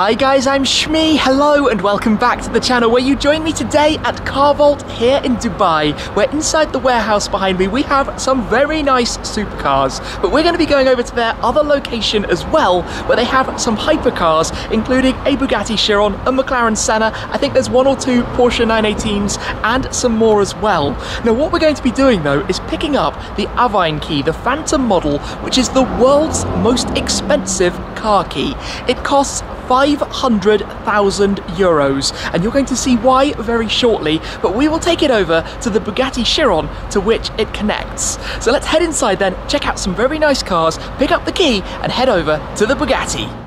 Hi guys, I'm Shmee. Hello and welcome back to the channel where you join me today at Car Vault here in Dubai, where inside the warehouse behind me we have some very nice supercars. But we're going to be going over to their other location as well, where they have some hypercars, including a Bugatti Chiron, a McLaren Senna. I think there's one or two Porsche 918s and some more as well. Now what we're going to be doing though is picking up the Awain key, the Phantom model, which is the world's most expensive car key. It costs 500,000 euros and you're going to see why very shortly but we will take it over to the Bugatti Chiron to which it connects. So let's head inside then, check out some very nice cars, pick up the key and head over to the Bugatti.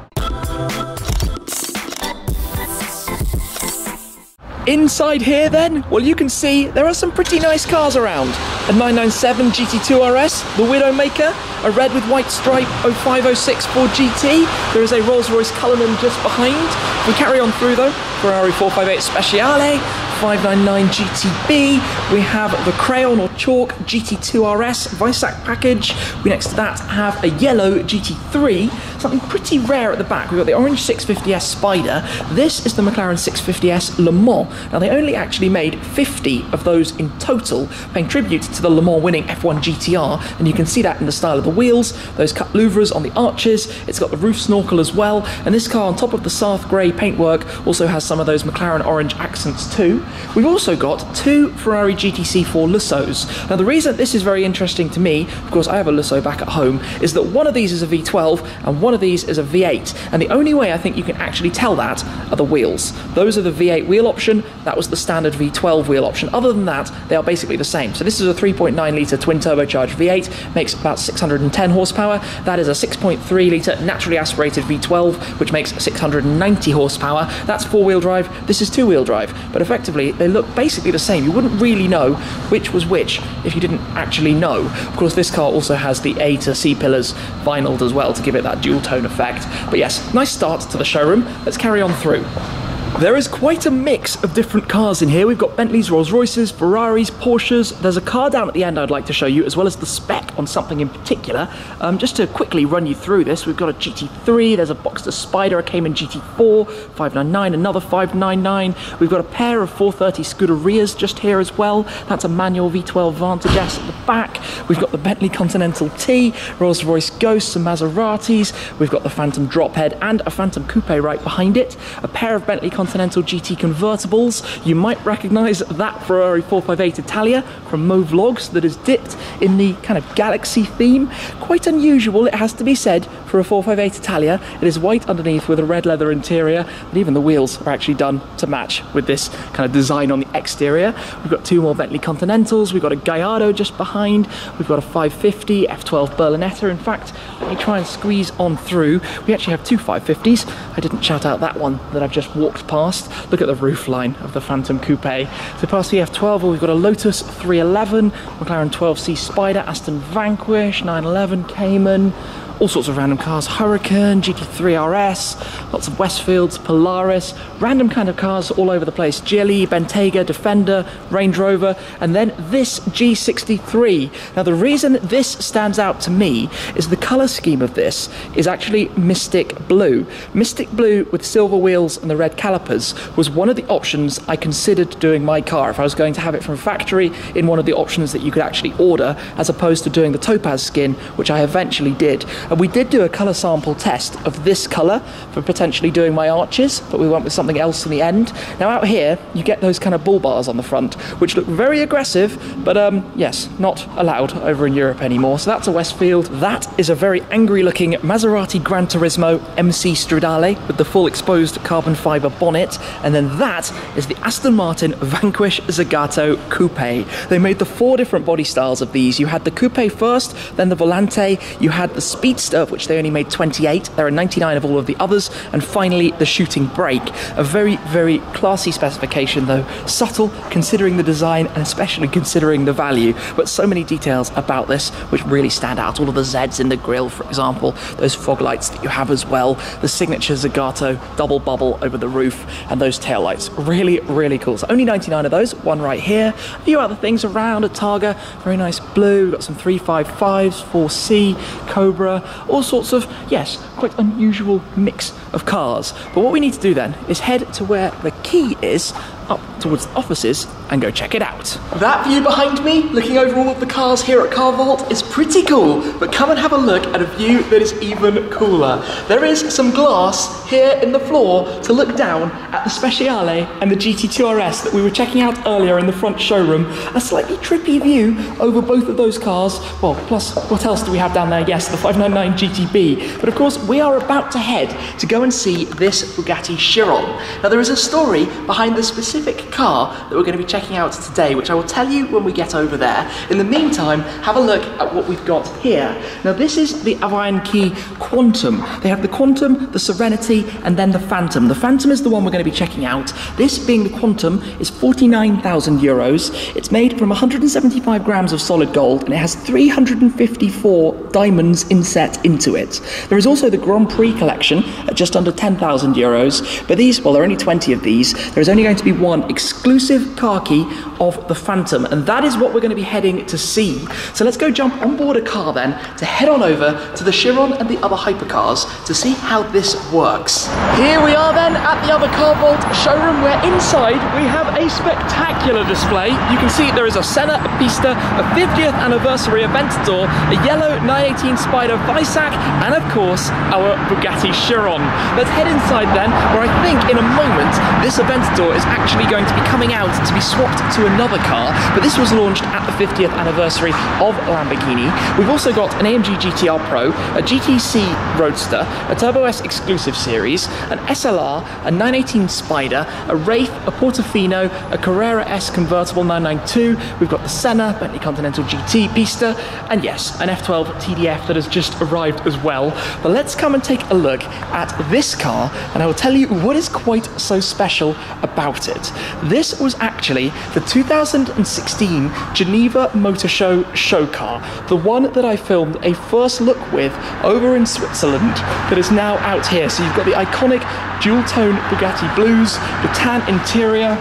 Inside here then, well you can see there are some pretty nice cars around. A 997 GT2 RS, the Widowmaker, a red with white stripe 0506 Ford GT. There is a Rolls-Royce Cullinan just behind. We carry on through though, Ferrari 458 Speciale, 599 GTB. We have the Crayon or Chalk GT2 RS Weissach package. We next to that have a yellow GT3, something pretty rare at the back. We've got the orange 650S Spider. This is the McLaren 650S Le Mans. Now they only actually made 50 of those in total, paying tribute to the Le Mans winning F1 GTR, and you can see that in the style of the wheels, those cut louvres on the arches. It's got the roof snorkel as well, and this car on top of the Sarthe grey paintwork also has some of those McLaren orange accents too. We've also got two Ferrari GTC4 Lussos. Now the reason this is very interesting to me, of course I have a Lusso back at home, is that one of these is a V12 and one of these is a V8. And the only way I think you can actually tell that are the wheels. Those are the V8 wheel option, that was the standard V12 wheel option. Other than that, they are basically the same. So this is a 3.9 litre twin turbocharged V8, makes about 610 horsepower. That is a 6.3 litre naturally aspirated V12, which makes 690 horsepower. That's four wheel drive, this is two wheel drive. But effectively, they look basically the same. You wouldn't really know which was which if you didn't actually know. Of course, this car also has the A to C pillars vinyled as well to give it that dual tone effect. But yes, nice start to the showroom. Let's carry on through. There is quite a mix of different cars in here. We've got Bentleys, Rolls Royces, Ferraris, Porsches. There's a car down at the end I'd like to show you, as well as the spec on something in particular. Um, just to quickly run you through this, we've got a GT3, there's a Boxster Spider, a Cayman GT4, 599, another 599. We've got a pair of 430 Scuderias just here as well. That's a manual V12 Vantage S at the back. We've got the Bentley Continental T, Rolls Royce Ghosts and Maseratis. We've got the Phantom Drophead and a Phantom Coupe right behind it. A pair of Bentley Continental GT convertibles. You might recognise that Ferrari 458 Italia from Mo Vlogs that is dipped in the kind of galaxy theme. Quite unusual, it has to be said, for a 458 Italia. It is white underneath with a red leather interior, and even the wheels are actually done to match with this kind of design on the exterior. We've got two more Bentley Continentals, we've got a Gallardo just behind, we've got a 550 F12 Berlinetta. In fact, let me try and squeeze on through. We actually have two 550s. I didn't shout out that one that I've just walked past. Look at the roof line of the Phantom Coupe. So past the F12, we've got a Lotus 311, McLaren 12C Spider, Aston Vanquish, 911 Cayman, all sorts of random cars Huracan, GT3 RS, lots of Westfields, Polaris, random kind of cars all over the place GLE, Bentayga, Defender, Range Rover, and then this G63. Now, the reason this stands out to me is the colour scheme of this is actually Mystic Blue. Mystic Blue with silver wheels and the red calipers was one of the options I considered doing my car if I was going to have it from a factory in one of the options that you could actually order as opposed to doing the topaz skin, which I eventually did. And we did do a colour sample test of this colour for potentially doing my arches, but we went with something else in the end. Now out here, you get those kind of bull bars on the front, which look very aggressive, but um, yes, not allowed over in Europe anymore. So that's a Westfield. That is a very angry looking Maserati Gran Turismo MC Stradale with the full exposed carbon fibre bonnet. And then that is the Aston Martin Vanquish Zagato Coupe. They made the four different body styles of these. You had the Coupe first, then the Volante, you had the Speed of which they only made 28. There are 99 of all of the others. And finally, the Shooting Brake. A very, very classy specification, though. Subtle, considering the design and especially considering the value. But so many details about this which really stand out. All of the Zs in the grille, for example. Those fog lights that you have as well. The signature Zagato double bubble over the roof. And those tail lights. Really, really cool. So only 99 of those. One right here. A few other things around. A Targa. Very nice blue. Got some 355s, 4C, Cobra all sorts of, yes, quite unusual mix of cars. But what we need to do then is head to where the key is, up towards the offices, and go check it out. That view behind me, looking over all of the cars here at Car Vault, is pretty cool, but come and have a look at a view that is even cooler. There is some glass here in the floor to look down at the Speciale and the GT2 RS that we were checking out earlier in the front showroom. A slightly trippy view over both of those cars. Well, plus, what else do we have down there? Yes, the 599 GTB. But of course, we are about to head to go and see this Bugatti Chiron. Now, there is a story behind the specific car that we're going to be checking out today, which I will tell you when we get over there. In the meantime, have a look at what we've got here. Now, this is the Awain Key Quantum. They have the Quantum, the Serenity, and then the Phantom. The Phantom is the one we're going to be checking out. This being the Quantum is 49,000 euros. It's made from 175 grams of solid gold and it has 354 diamonds inset into it. There is also the Grand Prix collection at just under 10,000 euros, but these, well, there are only 20 of these. There is only going to be one exclusive car key of the Phantom, and that is what we're going to be heading to see. So let's go jump on board a car then to head on over to the Chiron and the other hypercars to see how this works. Here we are then at the other Car Vault showroom where inside we have a spectacular display. You can see there is a Senna, a Pista, a 50th anniversary event Aventador, a yellow 918 Spider Weissach, and of course our Bugatti Chiron. Let's head inside then, where I think in a moment this Aventador is actually going to be coming out to be swapped to another car, but this was launched at the 50th anniversary of Lamborghini. We've also got an AMG GTR Pro, a GTC Roadster, a Turbo S exclusive series, an SLR, a 918 Spider, a Wraith, a Portofino, a Carrera S convertible 992. We've got the Senna, Bentley Continental GT Pista, and yes, an F12 TDF that has just arrived as well. But let's come and take a look at this car, and I will tell you what is quite so special about it. This was actually the 2016 Geneva Motor Show show car, the one that I filmed a first look with over in Switzerland that is now out here. So you've got the iconic dual tone Bugatti Blues, the tan interior,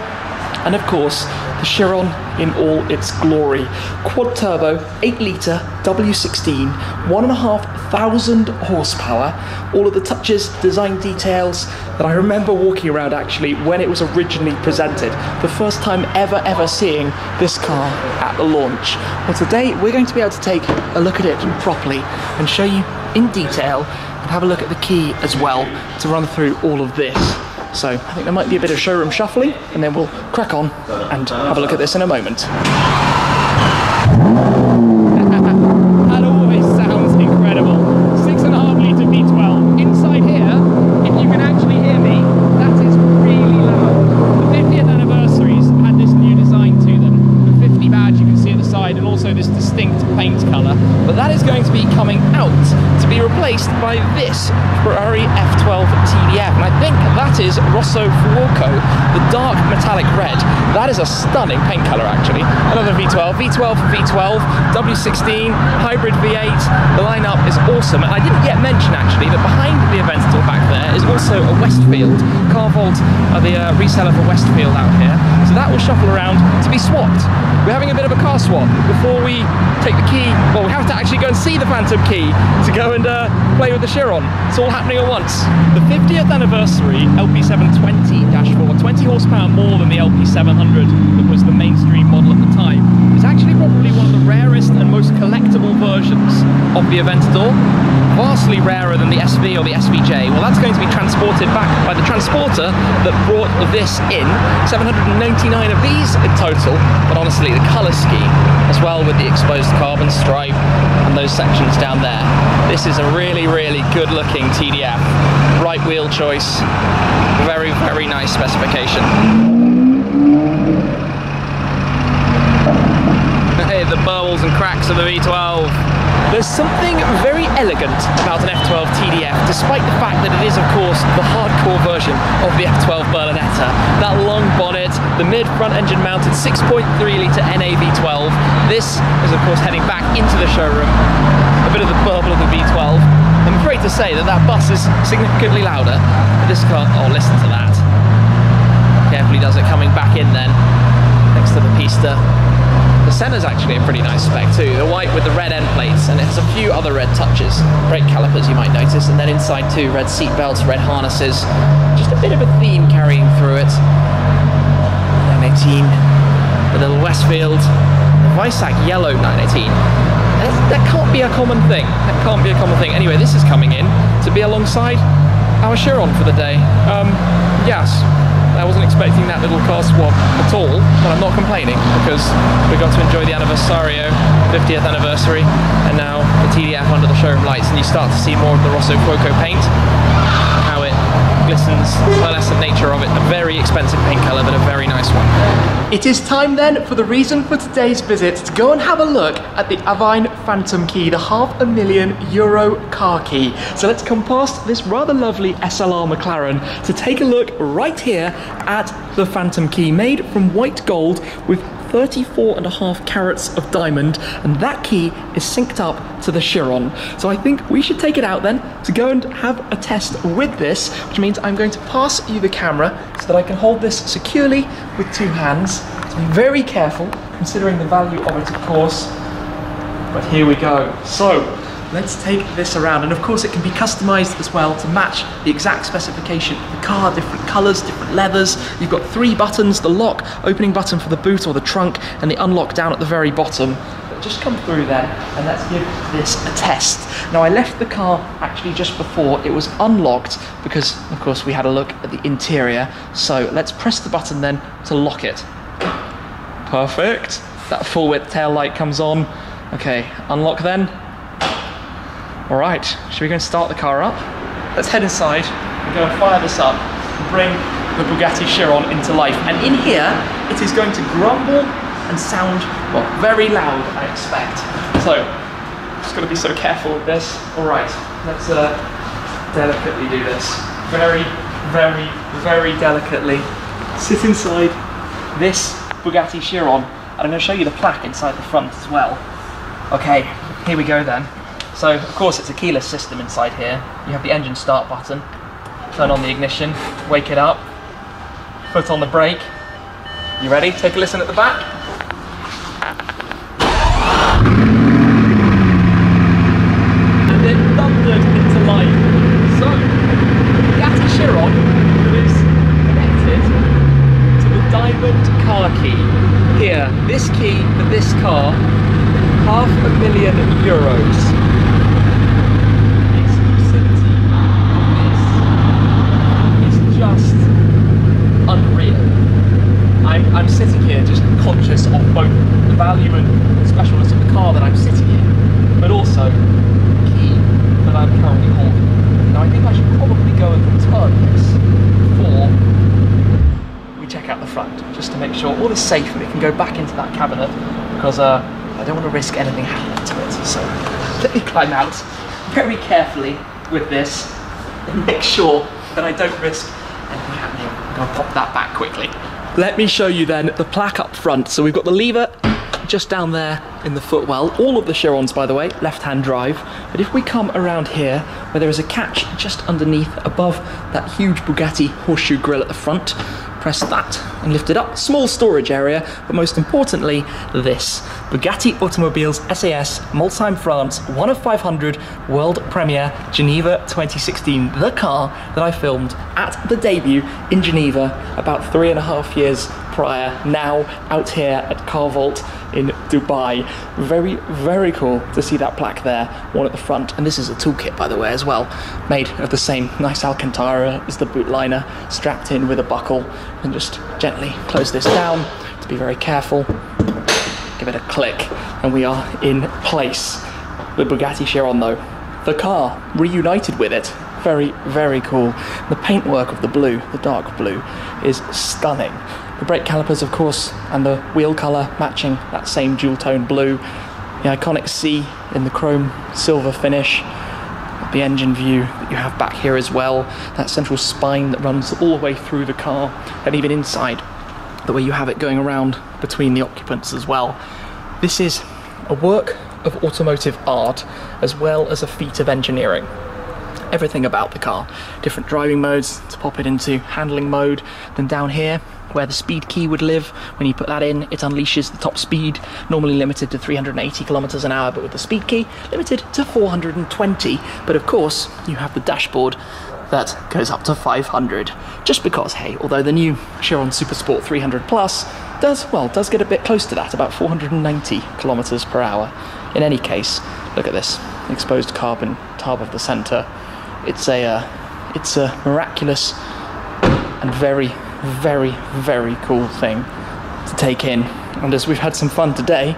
and of course Chiron in all its glory. Quad turbo, 8 litre W16, 1,500 horsepower, all of the touches, design details that I remember walking around actually when it was originally presented. The first time ever, ever seeing this car at the launch. Well, today we're going to be able to take a look at it properly and show you in detail and have a look at the key as well to run through all of this. So I think there might be a bit of showroom shuffling and then we'll crack on and have a look at this in a moment. that always sounds incredible. Six and a half litre V12. Inside here, if you can actually hear me, that is really loud. The 50th anniversaries had this new design to them. The 50 badge you can see at the side and also this distinct paint colour. But that is going to be coming out to be replaced by this Ferrari F12 TDF. And I think that is Rosso Fuoco, the dark metallic red. That is a stunning paint colour actually. Another V12, V12 V12, W16, hybrid V8. The lineup is awesome. And I didn't yet mention actually that behind the Aventador back there is also a Westfield. Car Vault are the uh, reseller for Westfield out here. So that will shuffle around to be swapped. We're having a bit of a car swap before we take the key. Well, we have to actually go and see the Phantom key to go and uh, play with the Chiron. It's all happening at once. The 50th anniversary LP720-4, 20 horsepower more than the LP700 that was the mainstream model at the time, is actually probably one of the rarest and most collectible versions of the Aventador. Vastly rarer than the SV or the SVJ. Well, that's going to be transported back by the transporter that brought this in. 799 of these in total, but honestly, the colour scheme, as well with the exposed carbon stripe and those sections down there. This is a really, really good looking TDF. Right wheel choice, very, very nice specification. The bubbles and cracks of the V12. There's something very elegant about an F12 TDF, despite the fact that it is, of course, the hardcore version of the F12 Berlinetta. That long bonnet, the mid front engine mounted 6.3 litre NA V12. This is, of course, heading back into the showroom. A bit of the burble of the V12. I'm afraid to say that that bus is significantly louder. This car, oh, listen to that. Carefully does it coming back in then, next to the Pista. The Senna's actually a pretty nice spec too. The white with the red end plates, and it has a few other red touches. Brake calipers, you might notice, and then inside too, red seat belts, red harnesses. Just a bit of a theme carrying through it. 918, the little Westfield, the Weissach yellow 918. That can't be a common thing. That can't be a common thing. Anyway, this is coming in to be alongside our Chiron for the day. Um, yes, I wasn't expecting that little car swap at all, but I'm not complaining because we got to enjoy the Anniversario 50th anniversary and now the TDF under the showroom lights and you start to see more of the Rosso Fuoco paint, glistens, pearlescent nature of it, a very expensive paint colour but a very nice one. It is time then for the reason for today's visit to go and have a look at the Awain Phantom Key, the half a million euro car key. So let's come past this rather lovely SLR McLaren to take a look right here at the Phantom Key, made from white gold with 34 and a half carats of diamond, and that key is synced up to the Chiron. So I think we should take it out then to go and have a test with this, which means I'm going to pass you the camera so that I can hold this securely with two hands. To be very careful, considering the value of it, of course. But here we go. So, let's take this around. And of course it can be customized as well to match the exact specification of the car, different colors, different leathers. You've got three buttons, the lock, opening button for the boot or the trunk, and the unlock down at the very bottom. But just come through then, and let's give this a test. Now I left the car actually just before it was unlocked because of course we had a look at the interior. So let's press the button then to lock it. Perfect. That full width tail light comes on. Okay, unlock then. All right, should we go and start the car up? Let's head inside and go and fire this up and bring the Bugatti Chiron into life. And in here, it is going to grumble and sound, well, very loud, I expect. So, just gotta be so careful with this. All right, let's uh, delicately do this. Very, very, very delicately. Sit inside this Bugatti Chiron, and I'm gonna show you the plaque inside the front as well. Okay, here we go then. So, of course, it's a keyless system inside here. You have the engine start button, turn on the ignition, wake it up, foot on the brake. You ready? Take a listen at the back. And it thundered into life. So, Bugatti Chiron is connected to the diamond car key. Here, this key for this car, half a million euros. Exclusivity of this is just unreal. I'm, sitting here just conscious of both the value and the specialness of the car that I'm sitting in, but also the key that I'm currently holding. Now I think I should probably go and return this before we check out the front, just to make sure all is safe and it can go back into that cabinet, because uh, I don't want to risk anything happening to it. So let me climb out very carefully with this and make sure that I don't risk anything happening. I'm going to pop that back quickly. Let me show you then the plaque up front. So we've got the lever just down there in the footwell. All of the Chirons, by the way, left-hand drive. But if we come around here, where there is a catch just underneath, above that huge Bugatti horseshoe grille at the front, press that and lift it up. Small storage area, but most importantly, this. Bugatti Automobiles SAS Molsheim France 1 of 500 World Premiere Geneva 2016. The car that I filmed at the debut in Geneva about three and a half years prior, now out here at Car Vault in Dubai. Very, very cool to see that plaque there, one at the front. And this is a toolkit, by the way, as well, made of the same nice Alcantara as the boot liner, strapped in with a buckle. And just gently close this down to be very careful. Give it a click, and we are in place. The Bugatti Chiron, though. The car reunited with it. Very, very cool. The paintwork of the blue, the dark blue, is stunning. The brake calipers, of course, and the wheel colour matching that same dual tone blue. The iconic C in the chrome silver finish. The engine view that you have back here as well. That central spine that runs all the way through the car, and even inside, the way you have it going around between the occupants as well. This is a work of automotive art as well as a feat of engineering. everything about the car. Different driving modes to pop it into handling mode. Then down here, where the speed key would live, when you put that in, it unleashes the top speed, normally limited to 380 kilometers an hour, but with the speed key, limited to 420. But of course, you have the dashboard that goes up to 500. Just because, hey, although the new Chiron Super Sport 300 Plus does, well, does get a bit close to that, about 490 kilometers per hour. In any case, look at this exposed carbon tub of the center it's a uh, it's a miraculous and very very very cool thing to take in and as we've had some fun today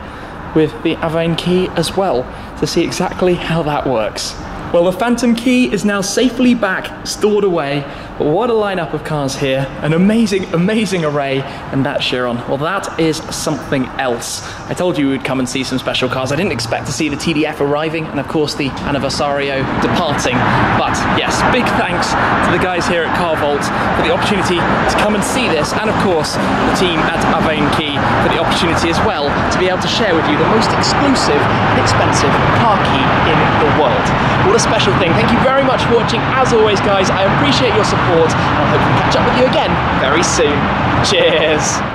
with the Awain key as well to see exactly how that works well, the Phantom Key is now safely back, stored away. But what a lineup of cars here. An amazing, amazing array. And that Chiron, well, that is something else. I told you we would come and see some special cars. I didn't expect to see the TDF arriving and, of course, the Anniversario departing. But yes, big thanks to the guys here at Car Vault for the opportunity to come and see this. And, of course, the team at Awain Key for the opportunity as well to be able to share with you the most exclusive and expensive car key in the world. What a special thing. Thank you very much for watching. As always, guys, I appreciate your support and I hope to catch up with you again very soon. Cheers.